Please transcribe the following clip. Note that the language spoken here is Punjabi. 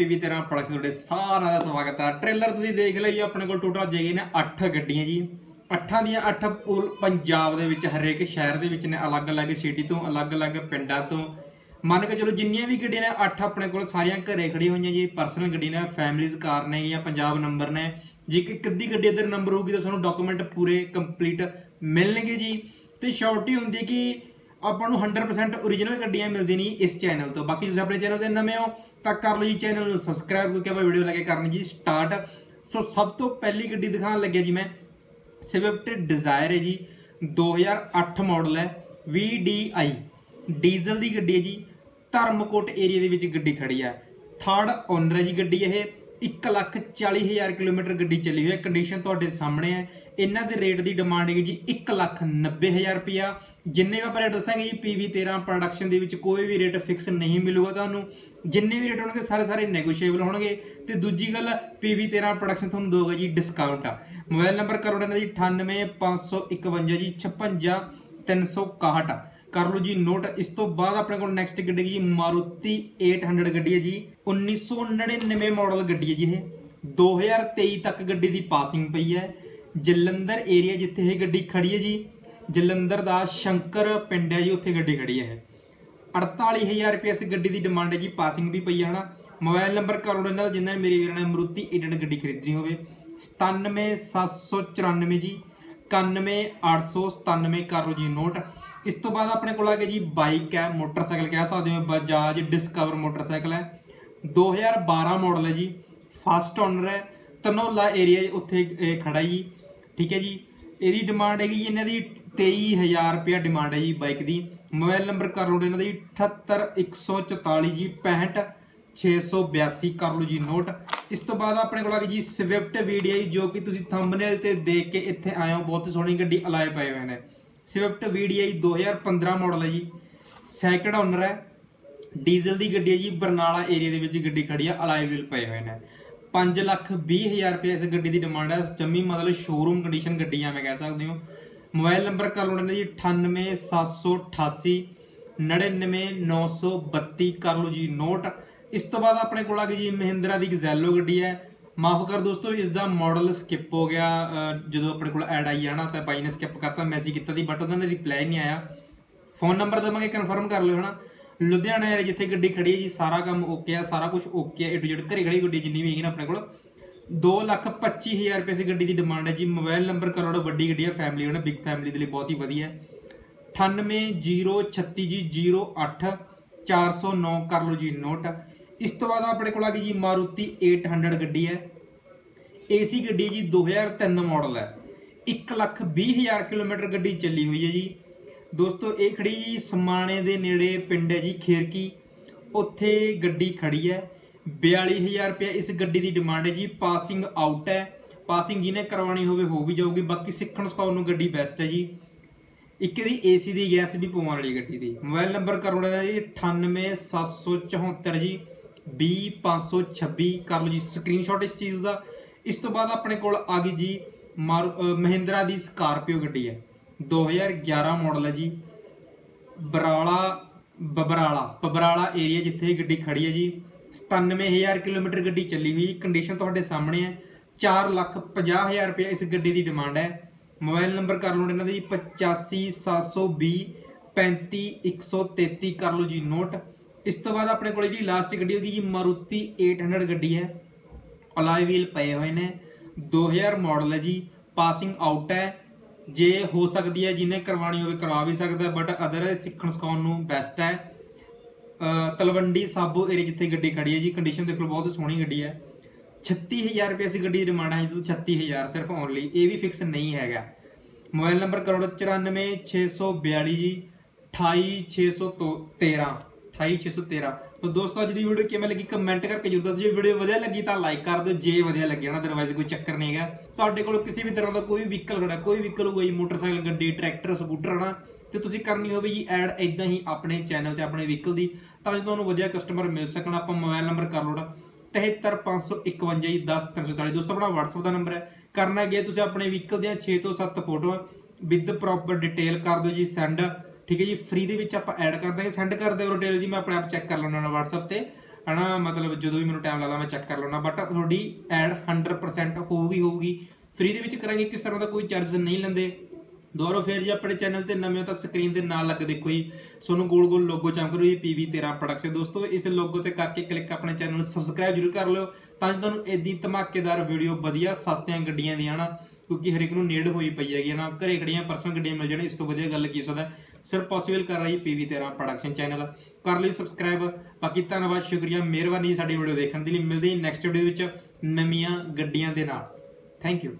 ਪੀਵੀ 13 ਪ੍ਰੋਡਕਟਸ ਤੁਹਾਡੇ ਸਾਰਿਆਂ ਦਾ ਸਵਾਗਤ ਹੈ। ਟ੍ਰੇਲਰ ਤੁਸੀਂ ਦੇਖ ਲਿਆ ਜੀ, ਆਪਣੇ ਕੋਲ ਟੋਟਲ ਜਗੇ ਨੇ 8 ਗੱਡੀਆਂ ਜੀ। ਅੱਠਾਂ ਦੀਆਂ 8 ਪੰਜਾਬ ਦੇ ਵਿੱਚ, ਹਰੇਕ ਸ਼ਹਿਰ ਦੇ ਵਿੱਚ ਨੇ, ਅਲੱਗ-ਅਲੱਗ ਸਿਟੀ ਤੋਂ, ਅਲੱਗ-ਅਲੱਗ ਪਿੰਡਾਂ ਤੋਂ। ਮੰਨ ਕੇ ਚਲੋ ਜਿੰਨੀਆਂ ਵੀ ਗੱਡੀਆਂ ਨੇ, ਅੱਠ ਆਪਣੇ ਕੋਲ ਸਾਰੀਆਂ ਘਰੇ ਖੜੀਆਂ ਹੋਈਆਂ ਜੀ। ਪਰਸਨਲ ਗੱਡੀ ਨੇ ਫੈਮਿਲੀਜ਼ ਕਾਰ ਨੇ, ਜਾਂ ਪੰਜਾਬ ਨੰਬਰ ਨੇ। ਜੇ ਕਿ ਕਿੱਦੀ ਗੱਡੀ ਇਧਰ ਨੰਬਰ ਹੋਊਗੀ ਤਾਂ ਸਾਨੂੰ ਡਾਕੂਮੈਂਟ ਪੂਰੇ ਕੰਪਲੀਟ ਮਿਲਣਗੇ ਜੀ। ਤੇ ਸ਼ੋਰਟੀ ਹੁੰਦੀ ਕਿ ਆਪਾਂ ਨੂੰ 100% origignal ਗੱਡੀਆਂ ਮਿਲਦੀਆਂ ਨਹੀਂ ਇਸ ਚੈਨਲ ਤੋਂ। ਬਾਕੀ ਤੁਸੀਂ ਆਪਣੇ ਚੈਨਲ ਤੇ ਨਵੇਂ ਹੋ, ਤਾਂ ਕਰ ਲਓ ਜੀ ਚੈਨਲ ਨੂੰ ਸਬਸਕ੍ਰਾਈਬ ਕਰਕੇ ਆਪਾਂ ਵੀਡੀਓ ਲੈ ਕੇ ਕਰਨੀ ਜੀ ਸਟਾਰਟ ਸੋ ਸਭ ਤੋਂ ਪਹਿਲੀ ਗੱਡੀ ਦਿਖਾਉਣ ਲੱਗਿਆ ਜੀ ਮੈਂ ਸਵਿਫਟ ਡਿਜ਼ਾਇਰ ਹੈ ਜੀ। 2008 ਮਾਡਲ ਹੈ VDI ਡੀਜ਼ਲ ਦੀ ਗੱਡੀ ਹੈ ਜੀ। ਧਰਮਕੋਟ ਏਰੀਆ ਦੇ ਵਿੱਚ ਗੱਡੀ ਖੜੀ ਹੈ ਥਰਡ ਓਨਰ ਹੈ ਜੀ ਗੱਡੀ ਇਹ। 140000 ਕਿਲੋਮੀਟਰ ਗੱਡੀ ਚੱਲੀ ਹੋਈ ਹੈ। ਕੰਡੀਸ਼ਨ ਤੁਹਾਡੇ ਸਾਹਮਣੇ ਹੈ। ਇਹਨਾਂ ਦੇ ਰੇਟ ਦੀ ਡਿਮਾਂਡ ਹੈਗੀ ਜੀ 190000 ਰੁਪਿਆ ਜਿੰਨੇ ਵੀ ਆਪਾਂ ਰੇਟ ਦੱਸਾਂਗੇ ਜੀ PV13 ਪ੍ਰੋਡਕਸ਼ਨ ਦੇ ਵਿੱਚ ਕੋਈ ਵੀ ਰੇਟ ਫਿਕਸ ਨਹੀਂ ਮਿਲੂਗਾ ਤੁਹਾਨੂੰ। ਜਿੰਨੇ ਵੀ ਰੇਟ ਹੋਣਗੇ, ਸਾਰੇ ਸਾਰੇ ਨੈਗੋਸ਼ੀਏਬਲ ਹੋਣਗੇ। ਤੇ ਦੂਜੀ ਗੱਲ PV13 ਪ੍ਰੋਡਕਸ਼ਨ ਤੁਹਾਨੂੰ ਦੋਗਾ ਜੀ ਡਿਸਕਾਊਂਟ ਆ ਮੋਬਾਈਲ ਨੰਬਰ ਕਰੋ ਇਹਨਾਂ ਦੀ 98551 ਜੀ 56361 ਕਰ ਲਓ ਜੀ ਨੋਟ ਇਸ ਤੋਂ ਬਾਅਦ ਆਪਣੇ ਕੋਲ ਨੈਕਸਟ ਗੱਡੀ ਜੀ, ਮਾਰੂਤੀ 800 ਗੱਡੀ ਹੈ ਜੀ। 1999 ਮਾਡਲ ਗੱਡੀ ਹੈ ਜੀ ਇਹ। 2023 ਤੱਕ ਗੱਡੀ ਦੀ ਪਾਸਿੰਗ ਪਈ ਹੈ। ਜਲੰਧਰ ਏਰੀਆ ਜਿੱਥੇ ਇਹ ਗੱਡੀ ਖੜੀ ਹੈ ਜੀ, ਜਲੰਧਰ ਦਾ ਸ਼ੰਕਰ ਪਿੰਡ ਹੈ ਜੀ, ਉੱਥੇ ਗੱਡੀ ਖੜੀ ਹੈ ਇਹ। 48000 ਰੁਪਏ ਇਸ ਗੱਡੀ ਦੀ ਡਿਮਾਂਡ ਹੈ ਜੀ ਪਾਸਿੰਗ ਵੀ ਪਈ ਹੈ ਹਨਾ। ਮੋਬਾਈਲ ਨੰਬਰ ਕਰੋ ਇਹਨਾਂ ਦਾ, ਜਿੰਨਾਂ ਨੇ ਮੇਰੇ ਵੀਰਾਂ ਨੇ ਮਰੂਤੀ 800 ਗੱਡੀ ਖਰੀਦਣੀ ਹੋਵੇ। 97794 ਜੀ 91897 ਕਰ ਲਓ ਜੀ ਨੋਟ ਇਸ ਤੋਂ ਬਾਅਦ ਆਪਣੇ ਕੋਲ ਆ ਗਿਆ ਜੀ ਬਾਈਕ ਹੈ, ਮੋਟਰਸਾਈਕਲ ਕਹਿ ਸਕਦੇ ਹੋ, ਬਜਾਜ ਡਿਸਕਵਰ ਮੋਟਰਸਾਈਕਲ ਹੈ। 2012 ਮਾਡਲ ਹੈ ਜੀ ਫਸਟ ਓਨਰ ਹੈ। ਤਨੋਲਾ ਏਰੀਆ ਉੱਥੇ ਇਹ ਖੜਾ ਜੀ। ਠੀਕ ਹੈ ਜੀ? ਇਹਦੀ ਡਿਮਾਂਡ ਹੈਗੀ ਜੀ, ਇਹਨਾਂ ਦੀ 23000 ਰੁਪਏ ਡਿਮਾਂਡ ਹੈ ਜੀ ਬਾਈਕ ਦੀ। ਮੋਬਾਈਲ ਨੰਬਰ ਕਰ ਲਓ ਇਹਨਾਂ ਦੀ 78144 ਜੀ 65 682 ਕਰ ਲਓ ਜੀ ਨੋਟ ਇਸ ਤੋਂ ਬਾਅਦ ਆਪਣੇ ਕੋਲ ਆ ਗਈ ਜੀ ਸਵਿਫਟ VDI ਜੋ ਕਿ ਤੁਸੀਂ ਥੰਬਨੇਲ ਤੇ ਦੇਖ ਕੇ ਇੱਥੇ ਆਏ ਹੋ, ਬਹੁਤ ਸੋਹਣੀ ਗੱਡੀ ਅਲਾਏ ਪਏ ਹੋਏ ਨੇ। ਸਵਿਫਟ VDI 2015 ਮਾਡਲ ਹੈ ਜੀ। ਸੈਕਿੰਡ ਓਨਰ ਹੈ। ਡੀਜ਼ਲ ਦੀ ਗੱਡੀ ਹੈ ਜੀ, ਬਰਨਾਲਾ ਏਰੀਆ ਦੇ ਵਿੱਚ ਗੱਡੀ ਖੜੀ ਹੈ ਅਲਾਈ ਵੀਲ ਪਏ ਹੋਏ ਨੇ। 5 ਲੱਖ 20 ਹਜ਼ਾਰ ਰੁਪਏ ਇਸ ਗੱਡੀ ਦੀ ਡਿਮਾਂਡ ਹੈ ਜੰਮੀ ਮਤਲਬ ਸ਼ੋਰੂਮ ਕੰਡੀਸ਼ਨ ਗੱਡੀ ਆ ਮੈਂ ਕਹਿ ਸਕਦੇ ਹੋ। ਮੋਬਾਈਲ ਨੰਬਰ ਕਰ ਲਓ ਇਹਨਾਂ ਜੀ 98788 99932 ਕਰ ਲਓ ਜੀ ਨੋਟ ਇਸ ਤੋਂ ਬਾਅਦ ਆਪਣੇ ਕੋਲ ਆ ਗਈ ਜੀ ਮਹਿੰਦਰਾ ਦੀ ਗਜ਼ੈਲੋ ਗੱਡੀ ਹੈ। ਮਾਫ ਕਰ ਦੋਸਤੋ, ਇਸ ਦਾ ਮਾਡਲ ਸਕਿਪ ਹੋ ਗਿਆ। ਜਦੋਂ ਆਪਣੇ ਕੋਲ ਐਡ ਆਈ ਜਾਣਾ ਤਾਂ ਬਾਈ ਨੇ ਸਕਿਪ ਕਰਤਾ ਮੈਸੇਜ ਕੀਤਾ ਸੀ ਬਟ ਉਹਨਾਂ ਨੇ ਰਿਪਲਾਈ ਨਹੀਂ ਆਇਆ। ਫੋਨ ਨੰਬਰ ਦਵਾਂਗੇ ਕਨਫਰਮ ਕਰ ਲਿਓ ਹਨਾ। ਲੁਧਿਆਣਾ ਏਰੀਆ ਜਿੱਥੇ ਗੱਡੀ ਖੜੀ ਹੈ ਜੀ, ਸਾਰਾ ਕੰਮ ਓਕੇ ਆ, ਸਾਰਾ ਕੁਝ ਓਕੇ ਆ ਏ ਟੂ ਜ਼ੈਡ ਘਰੇ ਖੜੀ ਗੱਡੀ ਜਿੰਨੀ ਵੀ ਹੈਗੀ ਨਾ ਆਪਣੇ ਕੋਲ। 225000 ਰੁਪਏ ਇਸ ਗੱਡੀ ਦੀ ਡਿਮਾਂਡ ਹੈ ਜੀ। ਮੋਬਾਈਲ ਨੰਬਰ ਕਰੋੜ ਵੱਡੀ ਗੱਡੀ ਹੈ ਫੈਮਿਲੀ ਹੋਣਾ ਬਿਗ ਫੈਮਿਲੀ ਦੇ ਲਈ ਬਹੁਤ ਹੀ ਵਧੀਆ ਹੈ। 98036 ਜੀ 08 409 ਕਰ ਲਓ ਜੀ ਨੋਟ ਇਸ ਤੋਂ ਬਾਅਦ ਆਪਣੇ ਕੋਲ ਆ ਗਈ ਜੀ ਮਾਰੂਤੀ 800 ਗੱਡੀ ਹੈ। ਏਸੀ ਗੱਡੀ ਜੀ 2003 ਮਾਡਲ ਹੈ। 120000 ਕਿਲੋਮੀਟਰ ਗੱਡੀ ਚੱਲੀ ਹੋਈ ਹੈ ਜੀ। ਦੋਸਤੋ, ਇਹ ਖੜੀ ਸਮਾਣੇ ਦੇ ਨੇੜੇ ਪਿੰਡ ਹੈ ਜੀ ਖੇਰਕੀ। ਉੱਥੇ ਗੱਡੀ ਖੜੀ ਹੈ। 42000 ਰੁਪਏ ਇਸ ਗੱਡੀ ਦੀ ਡਿਮਾਂਡ ਹੈ ਜੀ। ਪਾਸਿੰਗ ਆਊਟ ਹੈ। ਪਾਸਿੰਗ ਜਿਹਨੇ ਕਰਵਾਉਣੀ ਹੋਵੇ, ਹੋ ਵੀ ਜਾਊਗੀ। ਬਾਕੀ ਸਿੱਖਣ ਸਿਖਾਉਣ ਨੂੰ ਗੱਡੀ ਬੈਸਟ ਹੈ ਜੀ। ਇੱਕ ਇਹਦੀ ਏਸੀ ਦੀ, ਗੈਸ ਵੀ ਪਵਾਉਣ ਵਾਲੀ ਗੱਡੀ ਦੀ। ਮੋਬਾਈਲ ਨੰਬਰ ਕਰੋੜਾ ਦਾ ਜੀ 98774 ਜੀ। 20526 ਕਰ ਲਓ ਜੀ ਸਕਰੀਨਸ਼ਾਟ ਇਸ ਚੀਜ਼ ਦਾ। ਇਸ ਤੋਂ ਬਾਅਦ ਆਪਣੇ ਕੋਲ ਆ ਗਈ ਜੀ, ਮਾਰੂ ਮਹਿੰਦਰਾ ਦੀ ਸਕਾਰਪੀਓ ਗੱਡੀ ਹੈ। 2011 ਮਾਡਲ ਹੈ ਜੀ। ਬਰਾਲਾ, ਬਬਰਾਲਾ ਬਬਰਾਲਾ ਏਰੀਆ ਜਿੱਥੇ ਇਹ ਗੱਡੀ ਖੜੀ ਹੈ ਜੀ। 97000 ਕਿਲੋਮੀਟਰ ਗੱਡੀ ਚੱਲੀ ਹੋਈ ਕੰਡੀਸ਼ਨ ਤੁਹਾਡੇ ਸਾਹਮਣੇ ਹੈ। 4 ਲੱਖ 50000 ਰੁਪਏ ਇਸ ਗੱਡੀ ਦੀ ਡਿਮਾਂਡ ਹੈ। ਮੋਬਾਈਲ ਨੰਬਰ ਕਰ ਲਓ ਇਹਨਾਂ ਦਾ ਜੀ 85720 35133 ਕਰ ਲਓ ਜੀ ਨੋਟ ਇਸ ਤੋਂ ਬਾਅਦ ਆਪਣੇ ਕੋਲ ਜੀ ਲਾਸਟ ਗੱਡੀ ਹੋਗੀ ਜੀ, ਮਾਰੂਤੀ 800 ਗੱਡੀ ਹੈ। ਅਲਾਈ ਵੀਲ ਪਏ ਹੋਏ ਨੇ। 2000 ਮਾਡਲ ਹੈ ਜੀ। ਪਾਸਿੰਗ ਆਊਟ ਹੈ। ਜੇ ਹੋ ਸਕਦੀ ਹੈ, ਜਿਹਨੇ ਕਰਵਾਣੀ ਹੋਵੇ, ਕਰਵਾ ਵੀ ਸਕਦਾ ਬਟ ਅਦਰ ਸਿੱਖਣ ਸਿਖਾਉਣ ਨੂੰ ਬੈਸਟ ਹੈ। ਤਲਵੰਡੀ ਸਾਬੋ ਏਰੀਆ ਜਿੱਥੇ ਗੱਡੀ ਖੜੀ ਹੈ ਜੀ ਕੰਡੀਸ਼ਨ ਦੇਖ ਲਓ ਬਹੁਤ ਸੋਹਣੀ ਗੱਡੀ ਹੈ। 36000 ਰੁਪਏ ਅਸੀਂ ਗੱਡੀ ਦੀ ਡਿਮਾਂਡ ਹੈ ਜੀ 36000 ਸਿਰਫ ਓਨਲੀ ਇਹ ਵੀ ਫਿਕਸ ਨਹੀਂ ਹੈਗਾ। ਮੋਬਾਈਲ ਨੰਬਰ ਕਰੋੜ 94642 ਜੀ 28613 28613 ਤੋ ਦੋਸਤੋ, ਅੱਜ ਦੀ ਵੀਡੀਓ ਕਿਵੇਂ ਲੱਗੀ? ਕਮੈਂਟ ਕਰਕੇ ਜਰੂਰ ਦੱਸੋ ਜੇ ਵੀਡੀਓ ਵਧੀਆ ਲੱਗੀ ਤਾਂ ਲਾਈਕ ਕਰ ਦਿਓ। ਜੇ ਵਧੀਆ ਲੱਗੀ ਨਾ ਅਦਰਵਾਈਜ਼ ਕੋਈ ਚੱਕਰ ਨਹੀਂ ਹੈਗਾ। ਤੁਹਾਡੇ ਕੋਲ ਕਿਸੇ ਵੀ ਤਰ੍ਹਾਂ ਦਾ ਕੋਈ ਵਹੀਕਲ ਖੜਾ ਕੋਈ ਵਹੀਕਲ ਹੋਊਗਾ ਜੀ, ਮੋਟਰਸਾਈਕਲ, ਗੱਡੀ ਟਰੈਕਟਰ ਸਕੂਟਰ ਹਨਾ, ਤੇ ਤੁਸੀਂ ਕਰਨੀ ਹੋਵੇ ਜੀ ਐਡ ਇਦਾਂ ਹੀ ਆਪਣੇ ਚੈਨਲ ਤੇ ਆਪਣੇ ਵਹੀਕਲ ਦੀ, ਤਾਂ ਜੋ ਤੁਹਾਨੂੰ ਵਧੀਆ ਕਸਟਮਰ ਮਿਲ ਸਕਣ। ਆਪਾਂ ਮੋਬਾਈਲ ਨੰਬਰ ਕਰ ਲਓ 73551 ਜੀ 10344 ਦੋਸਤੋ, ਆਪਣਾ WhatsApp ਦਾ ਨੰਬਰ ਹੈ। ਕਰਨਾ ਗਿਆ ਤੁਸੀਂ ਆਪਣੇ ਵਹੀਕਲ ਦੀਆਂ 6 ਤੋਂ 7 ਫੋਟੋਆਂ ਵਿਦ ਪ੍ਰੋਪਰ ਡਿਟੇਲ ਕਰ ਦਿਓ ਜੀ ਸੈਂਡ ਠੀਕ ਹੈ ਜੀ ਫ੍ਰੀ ਦੇ ਵਿੱਚ ਆਪਾਂ ਐਡ ਕਰ ਦਾਂਗੇ ਸੈਂਡ ਕਰ ਦਿਓ ਡਿਟੇਲ ਜੀ, ਮੈਂ ਆਪਣੇ ਆਪ ਚੈੱਕ ਕਰ ਲੈਣਾ WhatsApp ਤੇ। ਹਨਾ, ਮਤਲਬ ਜਦੋਂ ਵੀ ਮੈਨੂੰ ਟਾਈਮ ਲੱਗਦਾ ਮੈਂ ਚੈੱਕ ਕਰ ਲੈਣਾ ਬਟ ਤੁਹਾਡੀ ਐਡ 100% ਹੋਊਗੀ ਹੋਊਗੀ। ਫ੍ਰੀ ਦੇ ਵਿੱਚ ਕਰਾਂਗੇ, ਕਿਸੇ ਤਰ੍ਹਾਂ ਦਾ ਕੋਈ ਚਾਰਜ ਨਹੀਂ ਲੈਂਦੇ। ਦੁਬਾਰਾ ਫੇਰ ਜੇ ਆਪਣੇ ਚੈਨਲ ਤੇ ਨਵੇਂ ਹੋ ਤਾਂ ਸਕਰੀਨ ਦੇ ਨਾਲ ਲੱਗ ਦੇਖੋ ਜੀ। ਤੁਹਾਨੂੰ ਗੋਲ ਗੋਲ ਲੋਗੋ ਚਮਕ ਰਿਹਾ ਜੀ PV13 ਪ੍ਰੋਡਕਟਸ ਦੋਸਤੋ, ਇਸ ਲੋਗੋ ਤੇ ਕਰਕੇ ਕਲਿੱਕ ਆਪਣੇ ਚੈਨਲ ਨੂੰ ਸਬਸਕ੍ਰਾਈਬ ਜ਼ਰੂਰ ਕਰ ਲਿਓ, ਤਾਂ ਕਿ ਤੁਹਾਨੂੰ ਇਦਾਂ ਧਮਾਕੇਦਾਰ ਵੀਡੀਓ ਵਧੀਆ, ਸਸਤੀਆਂ ਗੱਡੀਆਂ ਦੀਆਂ ਹਨਾ। ਕਿਉਂਕਿ ਹਰੇਕ ਨੂੰ ਨੇੜ ਹੋਈ ਪਈ ਹੈਗੀ ਨਾ, ਘਰੇ ਖੜੀਆਂ ਪਰਸਨਲ ਗੱਡੀਆਂ ਮਿਲ ਜਾਣ, ਇਸ ਤੋਂ ਵਧੀਆ ਗੱਲ ਕੀ ਹੋ ਸਕਦਾ ਸਿਰਫ ਪੋਸੀਬਲ ਕਰ ਰਹੀ PV13 ਪ੍ਰੋਡਕਸ਼ਨ ਚੈਨਲ ਕਰ ਲਈ ਸਬਸਕ੍ਰਾਈਬ ਬਾਕੀ ਧੰਨਵਾਦ, ਸ਼ੁਕਰੀਆ, ਮਿਹਰਬਾਨੀ ਸਾਡੀ ਵੀਡੀਓ ਦੇਖਣ ਦੇ ਲਈ। ਮਿਲਦੇ ਹਾਂ ਨੈਕਸਟ ਵੀਡੀਓ ਵਿੱਚ ਨਵੀਆਂ ਗੱਡੀਆਂ ਦੇ ਨਾਲ। Thank you